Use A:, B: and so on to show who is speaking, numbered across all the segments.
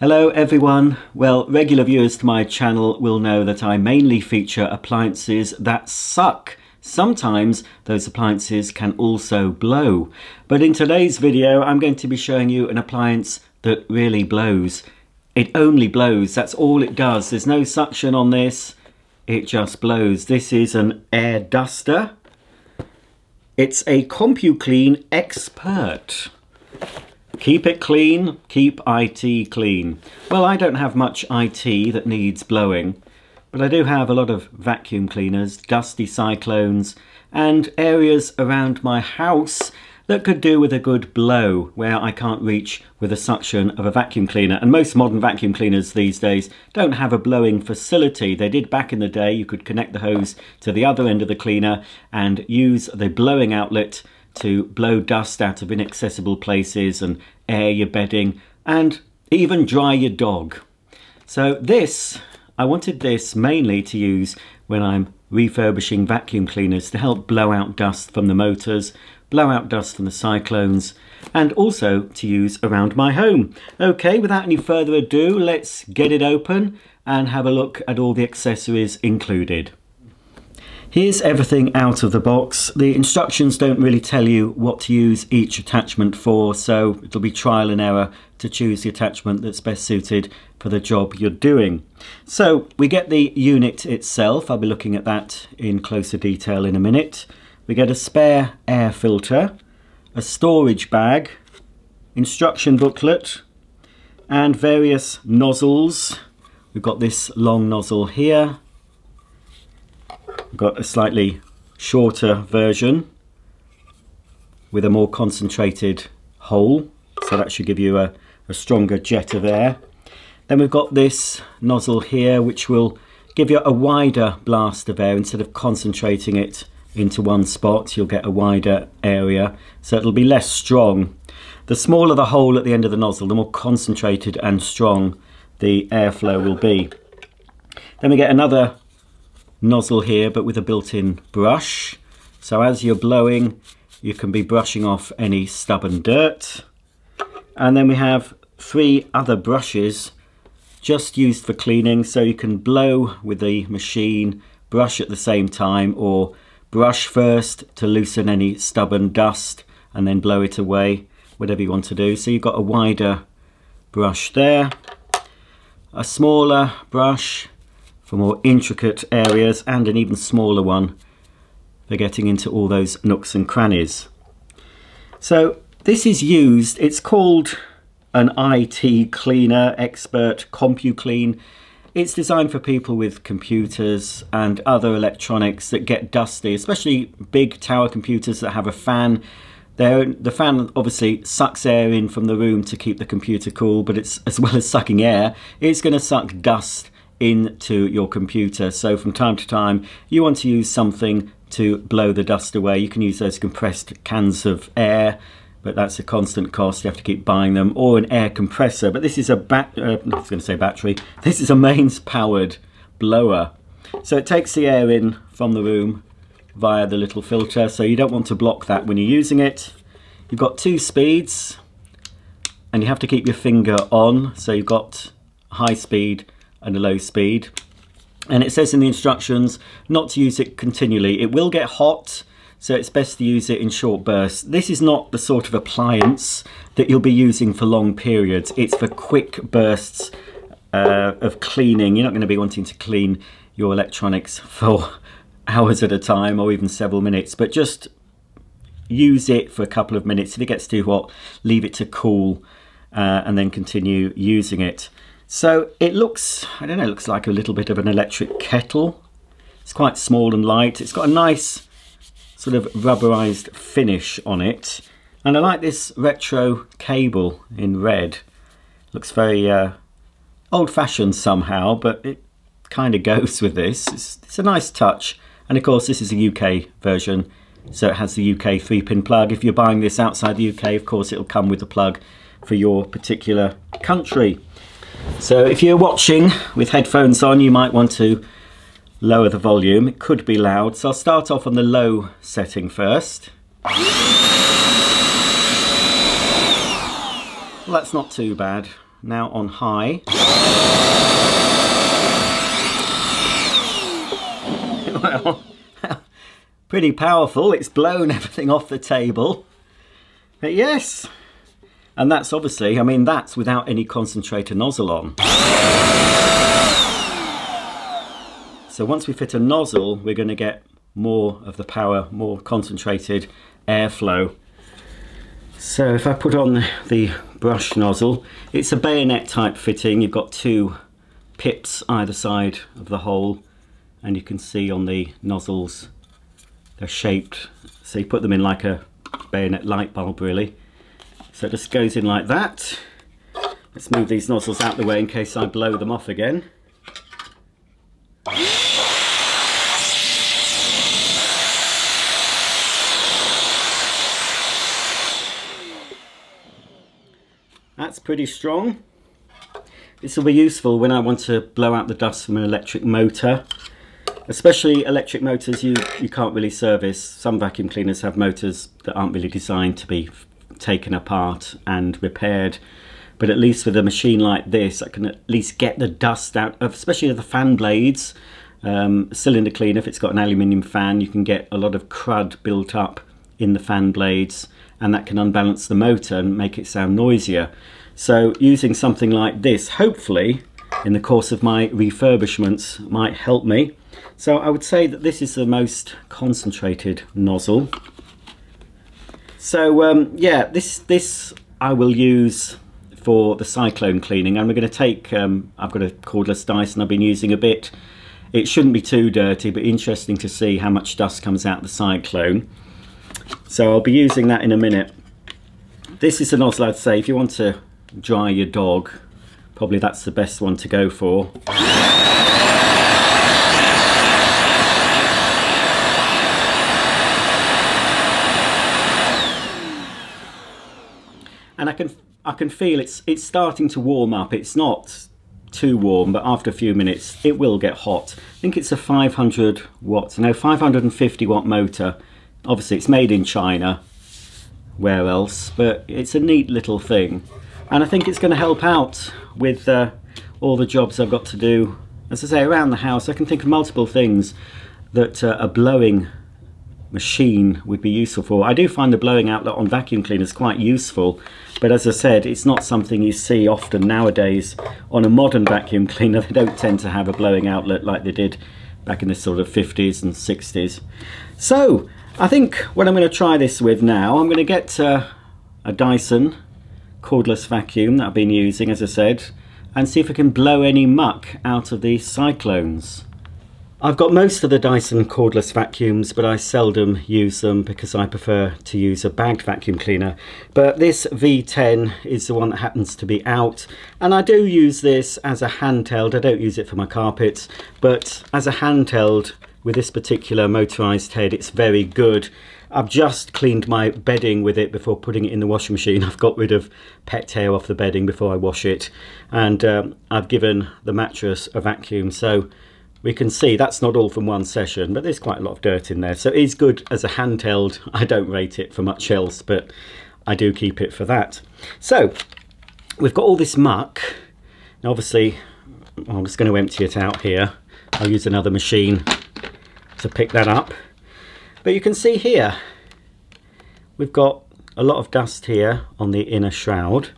A: Hello everyone. Well, regular viewers to my channel will know that I mainly feature appliances that suck. Sometimes those appliances can also blow. But in today's video, I'm going to be showing you an appliance that really blows. It only blows, that's all it does. There's no suction on this, it just blows. This is an air duster. It's a CompuClean Xpert. Keep it clean, keep IT clean. Well, I don't have much IT that needs blowing, but I do have a lot of vacuum cleaners, dusty cyclones, and areas around my house that could do with a good blow where I can't reach with a suction of a vacuum cleaner. And most modern vacuum cleaners these days don't have a blowing facility. They did back in the day. You could connect the hose to the other end of the cleaner and use the blowing outlet to blow dust out of inaccessible places and air your bedding and even dry your dog. So this, I wanted this mainly to use when I'm refurbishing vacuum cleaners to help blow out dust from the motors, blow out dust from the cyclones, and also to use around my home. Okay, without any further ado, let's get it open and have a look at all the accessories included. Here's everything out of the box. The instructions don't really tell you what to use each attachment for, so it'll be trial and error to choose the attachment that's best suited for the job you're doing. So we get the unit itself. I'll be looking at that in closer detail in a minute. We get a spare air filter, a storage bag, instruction booklet, and various nozzles. We've got this long nozzle here, got a slightly shorter version with a more concentrated hole. So that should give you a, a stronger jet of air. Then we've got this nozzle here which will give you a wider blast of air. Instead of concentrating it into one spot you'll get a wider area. So it'll be less strong. The smaller the hole at the end of the nozzle the more concentrated and strong the airflow will be. Then we get another nozzle here but with a built-in brush. So as you're blowing you can be brushing off any stubborn dirt. And then we have three other brushes just used for cleaning. So you can blow with the machine brush at the same time or brush first to loosen any stubborn dust and then blow it away whatever you want to do. So you've got a wider brush there. A smaller brush for more intricate areas and an even smaller one for getting into all those nooks and crannies. So this is used, it's called an IT cleaner expert CompuClean. It's designed for people with computers and other electronics that get dusty, especially big tower computers that have a fan. They're, the fan obviously sucks air in from the room to keep the computer cool, but it's as well as sucking air, it's going to suck dust into your computer. So from time to time, you want to use something to blow the dust away. You can use those compressed cans of air, but that's a constant cost. You have to keep buying them, or an air compressor. But this is a bat. Uh, I was going to say battery. This is a mains powered blower. So it takes the air in from the room via the little filter. So you don't want to block that when you're using it. You've got two speeds, and you have to keep your finger on. So you've got high speed and a low speed. And it says in the instructions not to use it continually. It will get hot, so it's best to use it in short bursts. This is not the sort of appliance that you'll be using for long periods. It's for quick bursts uh, of cleaning. You're not going to be wanting to clean your electronics for hours at a time or even several minutes, but just use it for a couple of minutes. If it gets too hot, leave it to cool uh, and then continue using it. So it looks, I don't know, looks like a little bit of an electric kettle. It's quite small and light. It's got a nice sort of rubberized finish on it. And I like this retro cable in red. Looks very uh, old-fashioned somehow, but it kind of goes with this. It's, it's a nice touch. And of course, this is a UK version, so it has the UK 3-pin plug. If you're buying this outside the UK, of course, it'll come with the plug for your particular country. So if you're watching with headphones on, you might want to lower the volume. It could be loud, so I'll start off on the low setting first. Well, that's not too bad. now on high. well, pretty powerful. It's blown everything off the table. But yes, and that's obviously, I mean, that's without any concentrator nozzle on. So once we fit a nozzle, we're going to get more of the power, more concentrated airflow. So if I put on the brush nozzle, it's a bayonet type fitting. You've got two pips either side of the hole and you can see on the nozzles they're shaped so you put them in like a bayonet light bulb really so it just goes in like that. Let's move these nozzles out the way in case I blow them off again. That's pretty strong. This will be useful when I want to blow out the dust from an electric motor. Especially electric motors you you can't really service. Some vacuum cleaners have motors that aren't really designed to be taken apart and repaired. But at least with a machine like this I can at least get the dust out of especially the fan blades um, cylinder cleaner. If it's got an aluminium fan you can get a lot of crud built up in the fan blades and that can unbalance the motor and make it sound noisier. So using something like this hopefully in the course of my refurbishments might help me. So I would say that this is the most concentrated nozzle. So um, yeah, this, this I will use for the cyclone cleaning and we're going to take, um, I've got a cordless Dyson I've been using a bit. It shouldn't be too dirty but interesting to see how much dust comes out the cyclone. So I'll be using that in a minute. This is a nozzle I'd say if you want to dry your dog, probably that's the best one to go for. And I can I can feel it's it's starting to warm up. It's not too warm, but after a few minutes it will get hot. I think it's a 500 watt, no 550 watt motor. Obviously it's made in China, where else? But it's a neat little thing. And I think it's going to help out with uh, all the jobs I've got to do. As I say, around the house, I can think of multiple things that uh, are blowing machine would be useful for. I do find the blowing outlet on vacuum cleaners quite useful, but as I said, it's not something you see often nowadays. On a modern vacuum cleaner, they don't tend to have a blowing outlet like they did back in the sort of 50s and 60s. So, I think what I'm going to try this with now, I'm going to get uh, a Dyson cordless vacuum that I've been using, as I said, and see if I can blow any muck out of these cyclones. I've got most of the Dyson cordless vacuums, but I seldom use them because I prefer to use a bagged vacuum cleaner. But this V10 is the one that happens to be out, and I do use this as a handheld. I don't use it for my carpets, but as a handheld with this particular motorized head, it's very good. I've just cleaned my bedding with it before putting it in the washing machine. I've got rid of pet hair off the bedding before I wash it, and um, I've given the mattress a vacuum. So we can see that's not all from one session, but there's quite a lot of dirt in there. So it is good as a handheld. I don't rate it for much else, but I do keep it for that. So we've got all this muck. Now obviously, I'm just going to empty it out here. I'll use another machine to pick that up. But you can see here, we've got a lot of dust here on the inner shroud.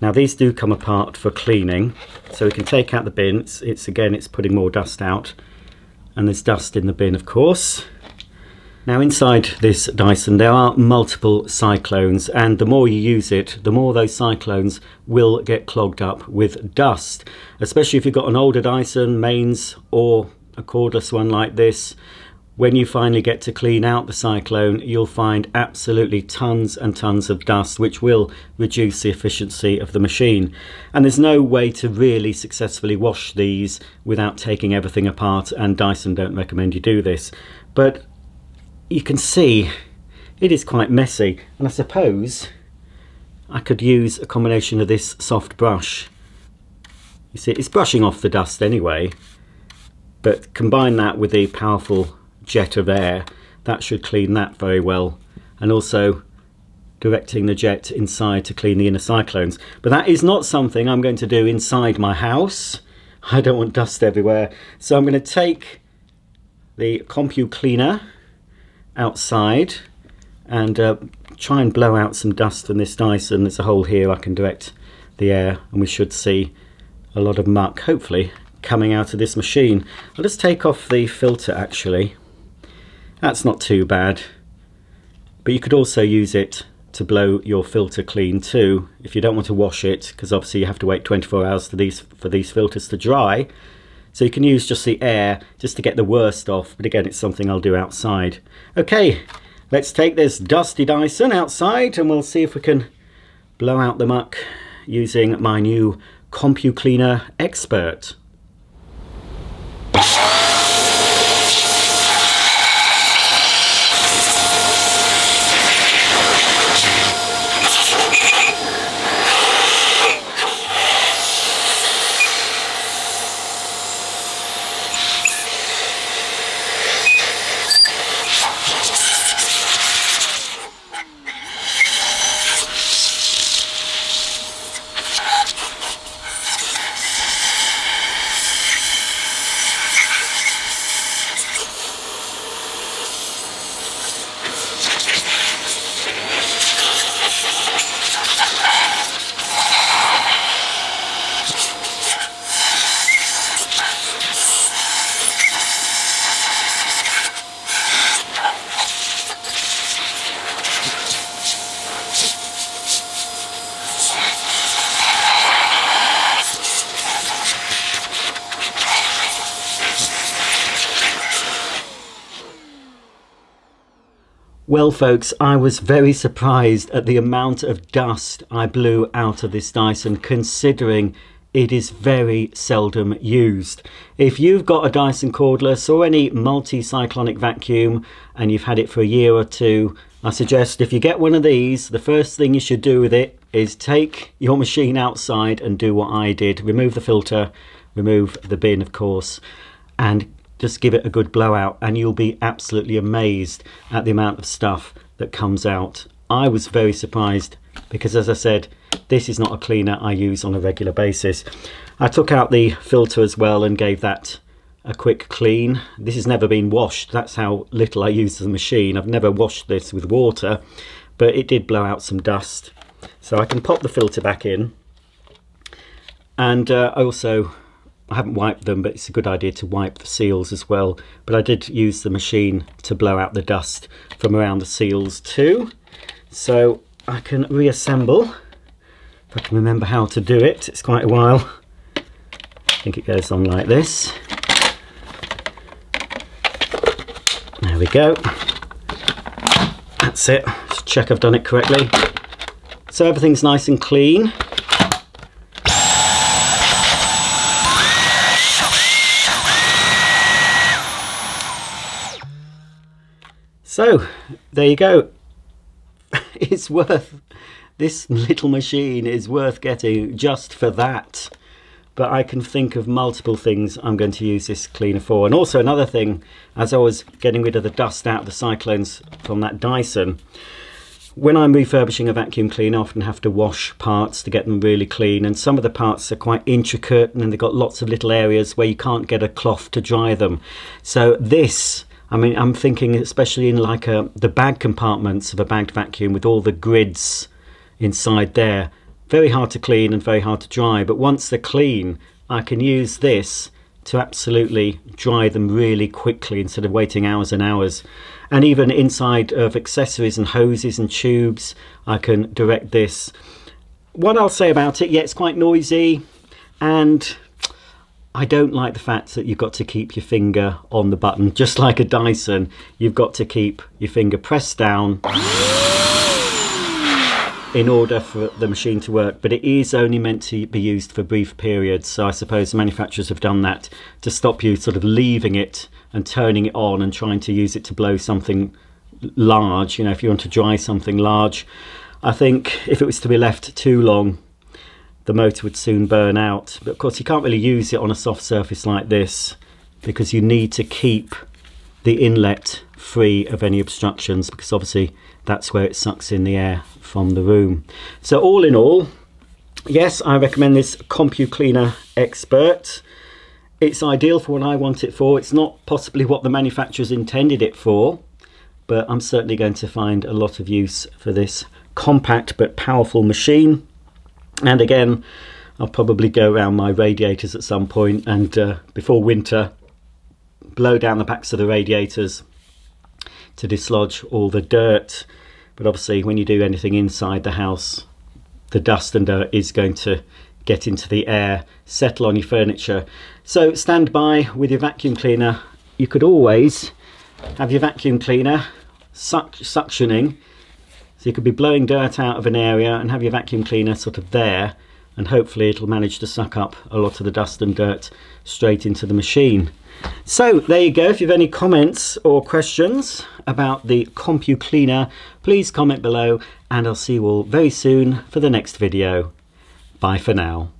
A: Now these do come apart for cleaning, so we can take out the bin. It's, it's, again, it's putting more dust out, and there's dust in the bin, of course. Now inside this Dyson there are multiple cyclones. And the more you use it the more those cyclones will get clogged up with dust. Especially if you've got an older Dyson mains or a cordless one like this when you finally get to clean out the cyclone, you'll find absolutely tons and tons of dust, which will reduce the efficiency of the machine. And there's no way to really successfully wash these without taking everything apart, and Dyson don't recommend you do this. But you can see it is quite messy, and I suppose I could use a combination of this soft brush. You see, it's brushing off the dust anyway, but combine that with the powerful jet of air that should clean that very well and also directing the jet inside to clean the inner cyclones. But that is not something I'm going to do inside my house. I don't want dust everywhere. So I'm going to take the CompuCleaner outside and uh, try and blow out some dust from this Dyson. There's a hole here I can direct the air and we should see a lot of muck, hopefully, coming out of this machine. I'll just take off the filter actually. That's not too bad. But you could also use it to blow your filter clean too if you don't want to wash it because obviously you have to wait 24 hours for these for these filters to dry. So you can use just the air just to get the worst off but again it's something I'll do outside. Okay let's take this dusty Dyson outside and we'll see if we can blow out the muck using my new CompuCleaner Xpert Well folks, I was very surprised at the amount of dust I blew out of this Dyson considering it is very seldom used. If you've got a Dyson cordless or any multi-cyclonic vacuum and you've had it for a year or two, I suggest if you get one of these, the first thing you should do with it is take your machine outside and do what I did. Remove the filter, remove the bin of course, and just give it a good blowout and you'll be absolutely amazed at the amount of stuff that comes out. I was very surprised because as I said, this is not a cleaner I use on a regular basis. I took out the filter as well and gave that a quick clean. This has never been washed. That's how little I use the machine. I've never washed this with water, but it did blow out some dust. So I can pop the filter back in. And uh, I also I haven't wiped them, but it's a good idea to wipe the seals as well. But I did use the machine to blow out the dust from around the seals too. So I can reassemble, if I can remember how to do it. It's quite a while. I think it goes on like this. There we go. That's it. Just check I've done it correctly. So everything's nice and clean. So there you go. it's worth, this little machine is worth getting just for that. But I can think of multiple things I'm going to use this cleaner for. And also another thing, as I was getting rid of the dust out of the cyclones from that Dyson, when I'm refurbishing a vacuum cleaner, I often have to wash parts to get them really clean. And some of the parts are quite intricate and they've got lots of little areas where you can't get a cloth to dry them. So this I mean, I'm thinking especially in like a, the bag compartments of a bagged vacuum with all the grids inside there. Very hard to clean and very hard to dry, but once they're clean, I can use this to absolutely dry them really quickly instead of waiting hours and hours. And even inside of accessories and hoses and tubes, I can direct this. What I'll say about it, yeah, it's quite noisy and I don't like the fact that you've got to keep your finger on the button. Just like a Dyson, you've got to keep your finger pressed down in order for the machine to work. But it is only meant to be used for brief periods. So I suppose the manufacturers have done that to stop you sort of leaving it and turning it on and trying to use it to blow something large. You know, if you want to dry something large. I think if it was to be left too long, the motor would soon burn out. But of course you can't really use it on a soft surface like this because you need to keep the inlet free of any obstructions because obviously that's where it sucks in the air from the room. So all in all, yes, I recommend this CompuCleaner Xpert. It's ideal for what I want it for. It's not possibly what the manufacturers intended it for, but I'm certainly going to find a lot of use for this compact but powerful machine. And again, I'll probably go around my radiators at some point and uh, before winter, blow down the backs of the radiators to dislodge all the dirt. But obviously when you do anything inside the house, the dust and dirt is going to get into the air, settle on your furniture. So stand by with your vacuum cleaner. You could always have your vacuum cleaner suck, suctioning. So you could be blowing dirt out of an area and have your vacuum cleaner sort of there and hopefully it'll manage to suck up a lot of the dust and dirt straight into the machine. So there you go. If you have any comments or questions about the CompuCleaner, please comment below and I'll see you all very soon for the next video. Bye for now.